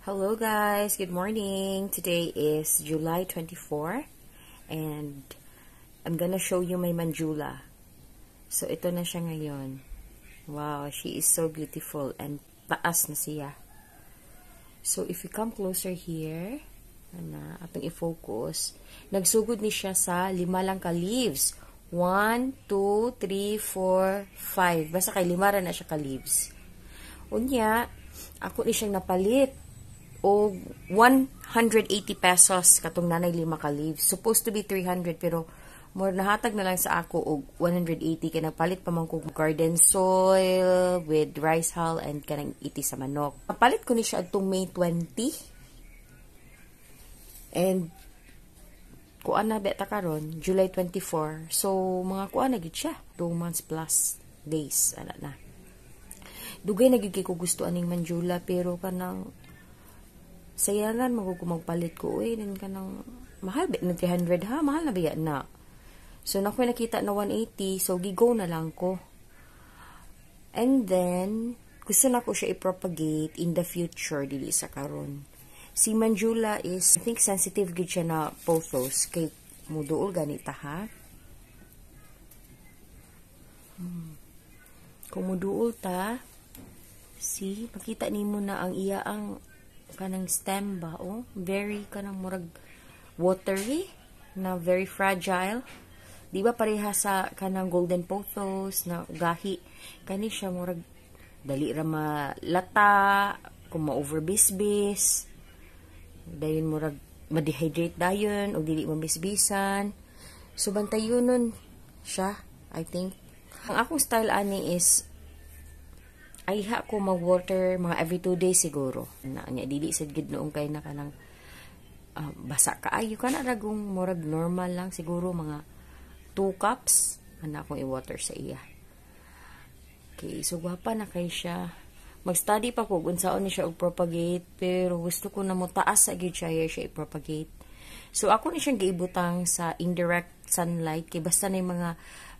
Hello guys, good morning. Today is July 24 and I'm gonna show you my manjula. So ito na siya ngayon. Wow, she is so beautiful and taas na siya. So if you come closer here, ana, atong i-focus, nagsugod ni siya sa lima lang ka leaves. 1, 2, 3, 4, 5. Basta kay lima na siya ka leaves. Unya, ako ni siyang napalit o 180 pesos katong nanay lima ka leaves. Supposed to be 300 pero more nahatag na lang sa ako og 180 kay nagpalit pa man ko garden soil with rice hull and kanang iti sa manok. Napalit ko ni siya adtong May 20 and kuan na beta karon July 24. So mga kuan na gid siya 2 months plus days ana na. Dugay na gyud ko gusto aning manjula pero kanang sayangan mo kung magpalit ko uy din ka ng mahal ba na 300 ha? Mahal na ba na? So na ko nakita na 180 so gigo na lang ko. And then gusto na ko siya i-propagate in the future dili sa karon. Si Manjula is I think sensitive gid siya na photos kay muduol ganita ha? Hmm. kung muduol ta see makita nimo na ang iya ang kanang stem ba oh? Very kanang murag watery na very fragile. Di ba pareha sa kanang golden pothos na gahi? Kani siya murag dali ra malata kung ma-overbisbis. Dayon murag ma-dehydrate dayon o dili mabisbisan. So bantayon nun siya I think. Ang akong style ani is ayha ko mag-water mga every two days siguro. Na nya dili sad gid noong kay na kanang uh, basa kaayo kana ragong murag normal lang siguro mga 2 cups ana akong i-water sa iya. Okay, so gwapa na kay siya. Mag-study pa ko kung saan ni siya og-propagate pero gusto ko na mo taas sa gid siya i-propagate. So ako ni siyang giibutang sa indirect sunlight kay basta na mga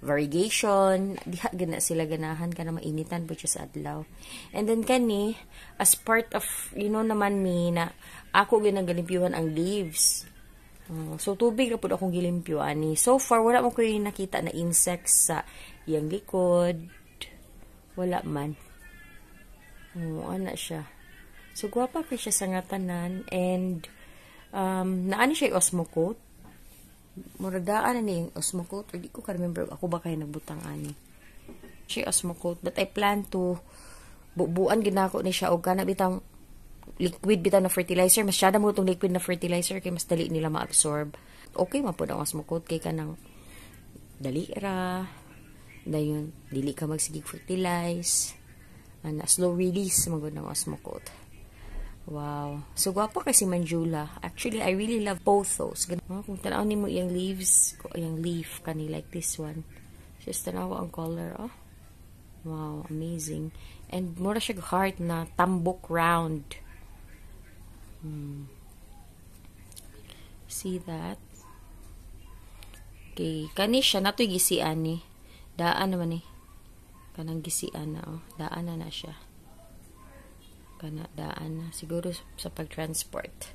variegation. Diha gana sila ganahan kana mainitan po sa adlaw. And then kani as part of you know naman mi na ako ginagalimpyuhan ang leaves. Uh, so tubig ra pud akong gilimpyo ani so far wala mo ko nakita na insects sa iyang likod. Wala man. Oh, ana siya. So gwapa kay siya sa ngatanan. And um, naani siya osmocote muragdaan na ni osmocote or di ko ka-remember ako ba kayo nagbutang ani? Siya osmocote but I plan to bubuan ginako ni siya. Og kana bitang liquid bitaw na fertilizer. Masyada mo itong liquid na fertilizer kay mas dali nila ma-absorb. Okay man po ang osmocote kay kanang dali ra. Dayon dili ka magsigig fertilize. Ana slow release magud ng osmocote Wow. So, gwapo kay si Manjula. Actually, I really love both those. Ganun, kung tanaw ni mo yung leaves, yung leaf kani like this one. Just tanaw ang color, oh. Wow, amazing. And mura siya heart na tambok round. Hmm. See that? Okay, kani siya nato gisian ni. Daan naman ni. Kanang gisian na, oh. Daan na na siya kana daan na siguro sa pagtransport.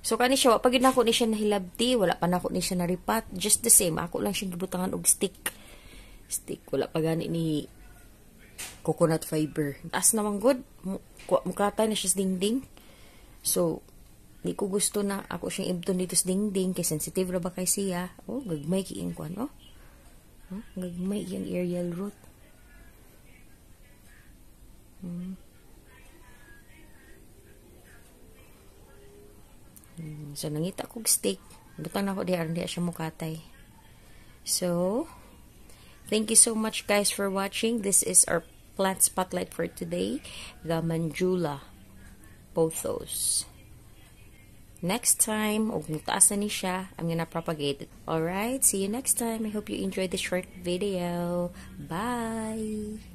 So kani siya pag nako ni siya nahilabti wala pa nako ni siya naripat. Just the same ako lang siya gibutangan og stick. Stick wala pa gani ni coconut fiber. Taas naman good mukata na siya sa dingding. So di ko gusto na ako siyang ibton dito sa dingding kay sensitive ra ba kay siya? Oh gagmay kiing kwan oh. Huh? gagmay yung aerial root hmm. Hmm, so, nangita kog steak. Butang ako di aron di siya mukatay. So, thank you so much guys for watching. This is our plant spotlight for today. The Manjula pothos. Next time, og mutaas na ni siya, I'm gonna propagate it. Alright, see you next time. I hope you enjoyed the short video. Bye!